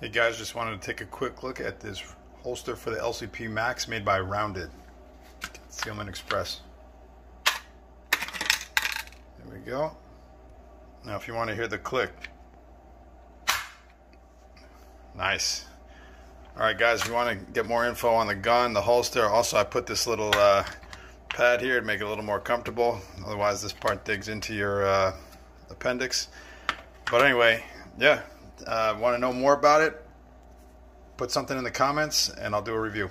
Hey guys, just wanted to take a quick look at this holster for the LCP Max made by Rounded. Concealment Express. There we go. Now if you want to hear the click. Nice. Alright guys, if you want to get more info on the gun, the holster, also I put this little uh, pad here to make it a little more comfortable. Otherwise this part digs into your uh, appendix. But anyway, yeah, uh, want to know more about it? Put something in the comments and I'll do a review.